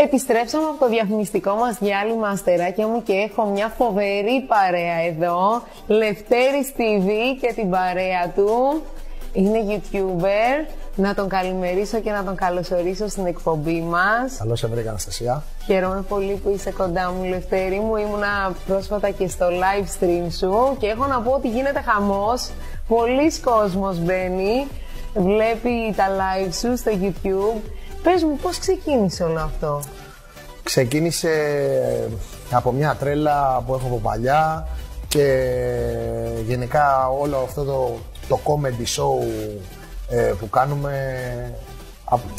Επιστρέψαμε από το διαφημιστικό μας διάλειμμα αστεράκια μου και έχω μια φοβερή παρέα εδώ. Λευτέρη TV και την παρέα του. Είναι YouTuber. Να τον καλημερίσω και να τον καλωσορίσω στην εκπομπή μας. Καλώς σε βρήκα Αναστασία. Χαίρομαι πολύ που είσαι κοντά μου, Λευτέρη μου. Ήμουνα πρόσφατα και στο live stream σου και έχω να πω ότι γίνεται χαμός. Πολλοί κόσμος μπαίνει, βλέπει τα live σου στο YouTube. Πες μου, πώς ξεκίνησε όλο αυτό; Ξεκίνησε από μια τρέλα που έχω από παλιά και γενικά όλο αυτό το, το comedy show ε, που κάνουμε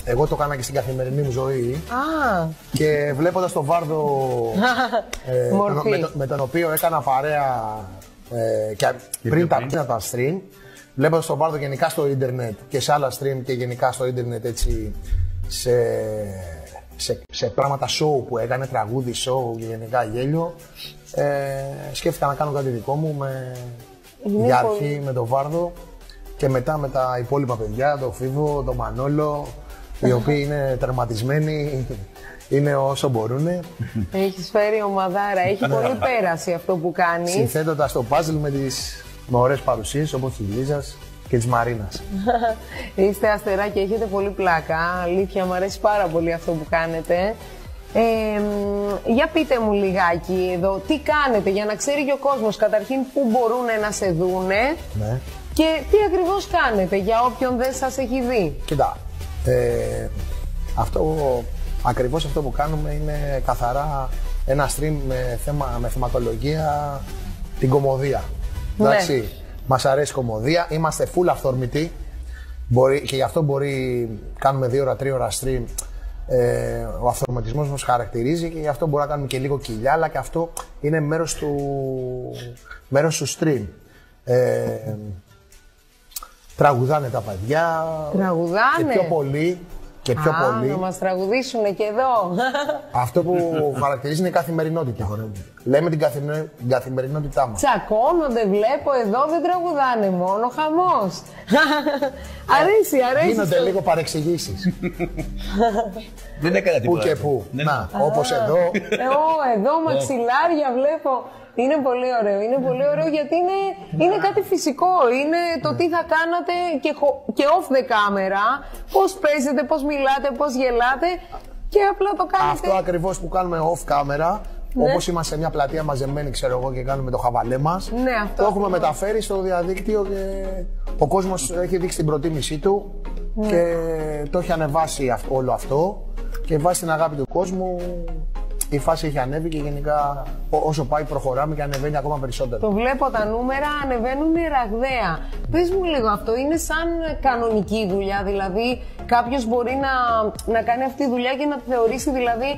εγώ το έκανα και στην καθημερινή μου ζωή Α, και βλέποντας τον Βάρδο ε, Μορφή. με, το- με τον οποίο έκανα παρέα ε, και πριν τα, πριν τα stream βλέποντας τον Βάρδο γενικά στο ίντερνετ και σε άλλα stream και γενικά στο ίντερνετ έτσι σε, σε, σε πράγματα show που έκανε, τραγούδι show και γενικά γέλιο ε, σκέφτηκα να κάνω κάτι δικό μου με, Είναι για πολύ- αρχή με τον Βάρδο και μετά με τα υπόλοιπα παιδιά, τον Φίβο, τον Μανόλο, οι οποίοι είναι τερματισμένοι, είναι όσο μπορούν, έχεις φέρει ομαδάρα. Έχει πολύ πέραση αυτό που κάνεις. συνθέτοντας το puzzle με τις με ωραίες παρουσίες όπως της Λίζας και της Μαρίνας. Είστε αστερά και έχετε πολύ πλάκα. Αλήθεια, μου αρέσει πάρα πολύ αυτό που κάνετε. Ε, μ, για πείτε μου λιγάκι εδώ, τι κάνετε για να ξέρει και ο κόσμος καταρχήν πού μπορούν να σε δούνε Ναι. και τι ακριβώς κάνετε για όποιον δεν σας έχει δει. Κοίτα, ε, αυτό, ακριβώς αυτό που κάνουμε είναι καθαρά ένα stream με, θέμα, με θεματολογία την κομμωδία. Ναι. Εντάξει, μας αρέσει η κομμωδία, είμαστε full αυθορμητοί μπορεί, και γι' αυτό μπορεί κάνουμε δύο ώρα, τρία ώρα stream. Ε, ο αυθορμητισμός μας χαρακτηρίζει και γι' αυτό μπορούμε να κάνουμε και λίγο κοιλιά, αλλά και αυτό είναι μέρος του, μέρος του stream. Ε, τραγουδάνε τα παιδιά. Τραγουδάνε; Και πιο πολύ. Και πιο Α, πολύ. να μας τραγουδήσουν και εδώ. Αυτό που χαρακτηρίζει είναι η καθημερινότητα. Λέμε την, καθημερι- την καθημερινότητά μας. Τσακώνονται, βλέπω εδώ, δεν τραγουδάνε μόνο, χαμός. αρέσει, αρέσει. Γίνονται λίγο παρεξηγήσεις. Δεν έκανα Πού τίποτα. και πού. Ναι, Να, όπως εδώ. Εγώ εδώ μαξιλάρια βλέπω. Είναι πολύ ωραίο. Είναι πολύ ωραίο γιατί είναι, είναι κάτι φυσικό. Είναι το τι θα κάνατε και, χω- και off the camera. Πώς παίζετε, πώς μιλάτε, πώς γελάτε. Και απλά το κάνετε. Αυτό ακριβώς που κάνουμε off camera, Ναι. όπως είμαστε σε μια πλατεία μαζεμένοι, ξέρω εγώ, και κάνουμε το χαβαλέ μας, Ναι, αυτό το έχουμε ακριβώς. μεταφέρει στο διαδίκτυο και ο κόσμος έχει δείξει την προτίμησή του Ναι. και το έχει ανεβάσει αυ- όλο αυτό και βάσει την αγάπη του κόσμου η φάση έχει ανέβει και γενικά ό- όσο πάει προχωράμε και ανεβαίνει ακόμα περισσότερο. Το βλέπω τα νούμερα ανεβαίνουν ραγδαία. Πες μου λίγο αυτό, είναι σαν κανονική δουλειά, δηλαδή κάποιος μπορεί να, να κάνει αυτή τη δουλειά και να τη θεωρήσει δηλαδή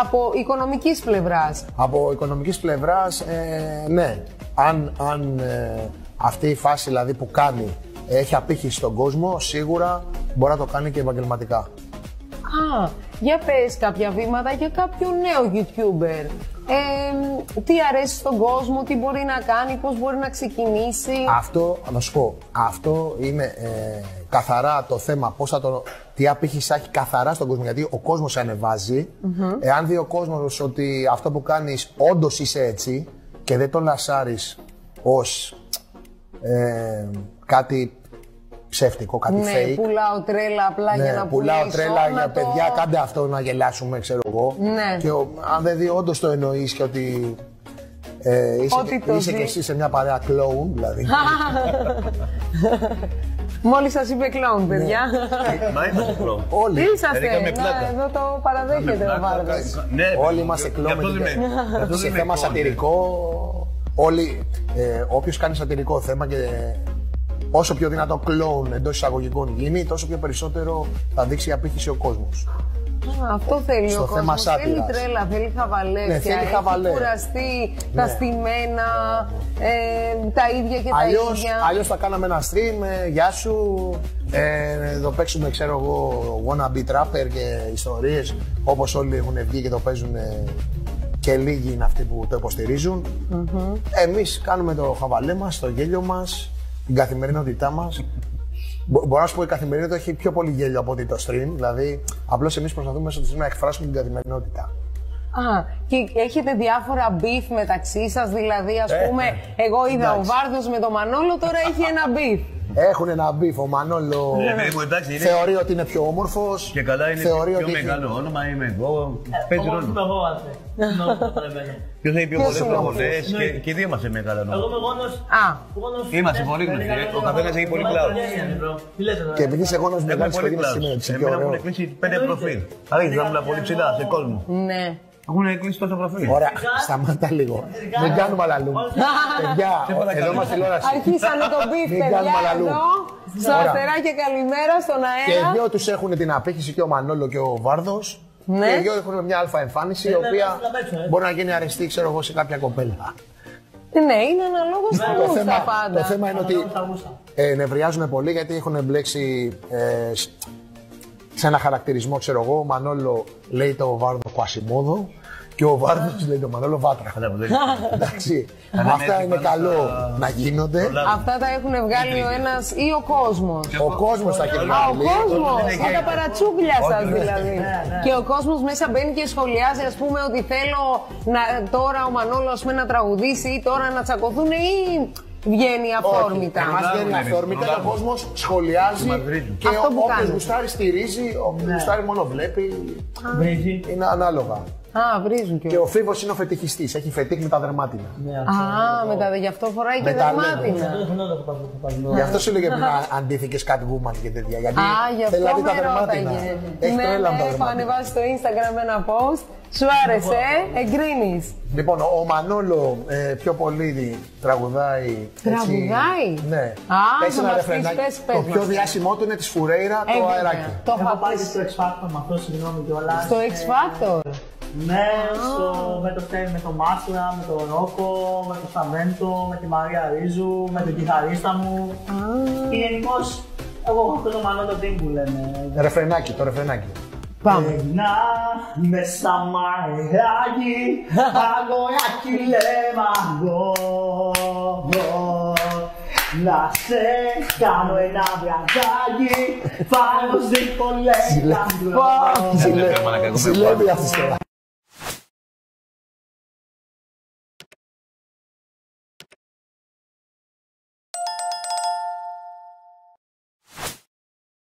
από οικονομικής πλευράς. Από οικονομικής πλευράς, ε, ναι. Αν, αν ε, αυτή η φάση δηλαδή που κάνει έχει απήχηση στον κόσμο, σίγουρα μπορεί να το κάνει και επαγγελματικά. Α, για πες κάποια βήματα για κάποιο νέο YouTuber. Ε, τι αρέσει στον κόσμο, τι μπορεί να κάνει, πώς μπορεί να ξεκινήσει. Αυτό, να σου πω, αυτό είναι ε, καθαρά το θέμα, πώς θα το, τι απήχηση θα έχει καθαρά στον κόσμο, γιατί ο κόσμος ανεβάζει. Εάν δει ο κόσμος ότι αυτό που κάνεις όντως είσαι έτσι και δεν το λασάρεις ως ε, κάτι ψεύτικο, κάτι ναι, fake. πουλάω τρέλα απλά για Ναι, να πουλάω πουλήσω, τρέλα να για το- παιδιά, κάντε αυτό να γελάσουμε, ξέρω εγώ. Ναι. Και ο- αν δεν δει, όντως το εννοείς και ότι. Ε, είσαι Ότι και, το είσαι ζει. και εσύ σε μια παρέα κλόουν, δηλαδή. Μόλις σας είπε κλόουν, παιδιά. Μα είμαστε κλόουν. Όλοι. Τι είσαστε, Έκαμε να, πλάκα. εδώ το παραδέχεται ο Βάρδος. Ναι, Όλοι είμαστε γι' αυτό κλόουν. δεν με- γι' αυτό Σε δεν με θέμα κόβουν. σατυρικό, όλοι. Ε, Όποιος κάνει σατυρικό θέμα και όσο πιο δυνατό κλόουν εντός εισαγωγικών γίνει, τόσο πιο περισσότερο θα δείξει η απήχηση ο κόσμος. Α, Αυτό θέλει Στο ο θέμα κόσμος. Θέλει σάτυρας. τρέλα, θέλει χαβαλές. Ναι, θέλει χαβαλές. Έχει κουραστεί τα Ναι. στημένα, ε, τα ίδια και Αλλιώς, τα ίδια. αλλιώς θα κάναμε ένα stream, ε, γεια σου, ε, εδώ παίξουμε ξέρω εγώ wannabe trapper και ιστορίες όπως όλοι έχουν βγει και το παίζουν ε, και λίγοι είναι αυτοί που το υποστηριζουν Εμείς κάνουμε το χαβαλέ μας, το γέλιο μας, την καθημερινότητά μας Μπο- Μπορώ να σου πω η καθημερινότητα έχει πιο πολύ γέλιο από ότι το stream. Δηλαδή, απλώς εμείς προσπαθούμε μέσω του stream να εκφράσουμε την καθημερινότητα. Α, και έχετε διάφορα beef μεταξύ σας, δηλαδή, ας Ε, πούμε, εγώ είδα ο εντάξει. Βάρδος με τον Μανόλο, τώρα έχει ένα beef. Έχουν ένα beef. Ο Μανόλο Ε, παιδί μου, εντάξει, είναι θεωρεί ότι είναι πιο όμορφος. και καλά είναι θεωρεί πιο ότι έχει- μεγάλο όνομα, είμαι εγώ. Παίζει Όμως είμαι ρόλο. εγώ, άντρε. Νόμο, καταλαβαίνω. Ποιος έχει πιο Ποιος πολλέ είναι προβολέ αυτός; και, και οι δύο είμαστε μεγάλα Εγώ όνομα. είμαι γόνος. Α, γόνος Είμαστε τέσσερα, πολύ γνωστοί, είναι ε. καλό Ο καθένας έχει πολύ Μεγάλη cloud. οικογένεια είναι, bro. Τι λέτε τώρα; Και επειδή είσαι γόνος Έχουμε μεγάλης πολύ οικογένειας κλάδο. σήμερα, είσαι πιο Εμένα μου ωραίο. έχουν κλείσει πέντε προφίλ. Αλήθεια, θα ήμουν πολύ ψηλά σε κόσμο. ναι. Έχουν κλείσει τόσο προφίλ. Ωραία, σταμάτα λίγο. Μην κάνουμε αλλαλού. Παιδιά, εδώ είμαστε τηλεόραση. Αρχίσανε το beef, Μην παιδιά, κάνουμε αλλαλού. εδώ. Στο Ωραία. αστεράκι καλημέρα στον Και οι αέρα. δυο τους έχουν την απήχηση και ο Μανόλο και ο Βάρδος. Ναι. Και οι δυο έχουν μια αλφα εμφάνιση η ναι, οποία ναι, να παίξω, ε. μπορεί να γίνει αρεστή, ξέρω εγώ, σε κάποια κοπέλα. Ναι, είναι αναλόγως στα Το γούστα θέμα, πάντα. το θέμα είναι ότι Στα γούστα. ε, νευριάζουν πολύ γιατί έχουν μπλέξει ε, σ- σε ένα χαρακτηρισμό, ξέρω εγώ. Ο Μανόλο λέει το Βάρδο Κουασιμόδο και ο Βάρδο λέει το Μανόλο Βάτρα. Καλά, που δεν είναι. Εντάξει. είναι Αυτά έτσι είναι πάνω καλό στα- να γίνονται. Αυτά τα έχουν βγάλει ο ένας ή ο κόσμος. Ο κόσμος θα έχει Α, ο βγάλει. κόσμος! είναι Με τα gay. παρατσούκλια σας Όχι, δηλαδή. Και ο κόσμος μέσα μπαίνει και σχολιάζει, ας πούμε, ότι θέλω να, τώρα ο Μανόλος ας πούμε, να τραγουδήσει ή τώρα να τσακωθούν ή βγαίνει αφόρμητα. Εμά βγαίνει Ρολάρουν, αφόρμητα και ο ρολάρουν. κόσμος σχολιάζει Μας βρίζουν. και Αυτό που όποιος κάνεις. γουστάρει στηρίζει, όποιος γουστάρει μόνο βλέπει. Βρίζει. Είναι ανάλογα. Α, βρίζουν και Και ο Φίβος είναι ο φετιχιστής. Έχει φετίχ με τα δερμάτινα. Ναι, Α, με τα γι' αυτό φοράει και Με τα δερμάτινα. αυτό δεν το έχω πάρει. Γι' αυτό σου έλεγε πριν αντίθηκες κάτι woman και τέτοια. Γιατί Α, γι' αυτό θέλει να δει τα με δερμάτινα. ρώταγε. Έχει Ναι, τρέλα με τα ναι, έχω δερμάτινα. ανεβάσει στο Instagram ένα post. Σου άρεσε, ε; εγκρίνεις. Λοιπόν, ο Μανόλο ε, πιο πολύ τραγουδάει. έτσι, Τραγουδάει; Ναι. Α, Πες θα ένα μας πεις, ρεφρενάκι. πες, πες Το πιο μας. διάσημό του είναι της Φουρέιρα το Έγινε. αεράκι. Το Έχω έχω πάει ακούσει. στο X Factor με αυτό, συγγνώμη κιόλας. Στο X Factor. Ναι, στο, με το Στέλι, με το Μάσλα, με τον Ρόκο, με τον Σαβέντο, με τη Μαρία Ρίζου, με τον κιθαρίστα μου. Και γενικώς, εγώ αυτό το Μανώλο Τίμ που λένε. Ρεφρενάκι, το ρεφρενάκι. Πάμε. Να μέσα μαεράκι, αγοράκι λέμε αγώ. Να σε κάνω ένα βιαζάκι, πάνω στις πολλές Ζηλεύει. Ζηλεύει, μαλάκα, εγώ Ζηλεύει αυτή τώρα.